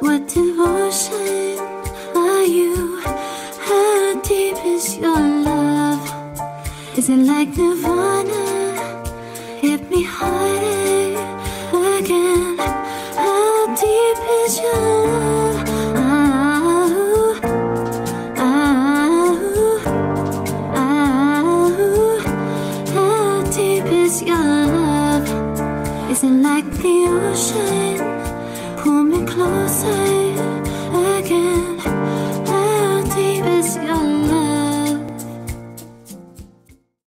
What devotion are you? How deep is your love? Is it like Nirvana? Hit me harder again. How deep is your love? How deep is your love? Is it like the ocean? Closer